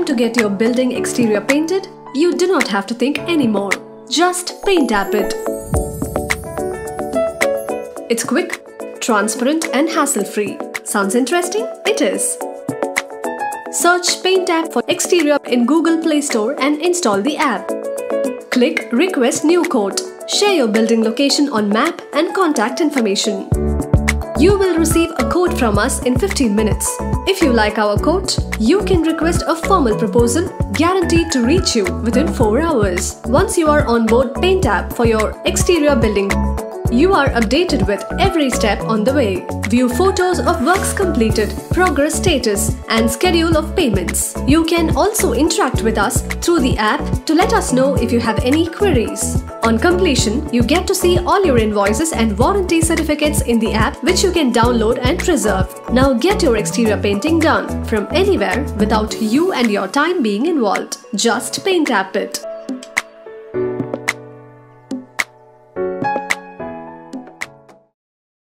time to get your building exterior painted? You do not have to think anymore. Just PaintApp it. It's quick, transparent, and hassle free. Sounds interesting? It is. Search PaintApp for exterior in Google Play Store and install the app. Click Request New Quote. Share your building location on map and contact information. You will receive quote from us in 15 minutes. If you like our quote, you can request a formal proposal guaranteed to reach you within 4 hours. Once you are on board PaintApp for your exterior building, you are updated with every step on the way. View photos of works completed, progress status, and schedule of payments. You can also interact with us through the app to let us know if you have any queries. On completion, you get to see all your invoices and warranty certificates in the app which you can download and preserve. Now get your exterior painting done from anywhere without you and your time being involved. Just PaintApp it.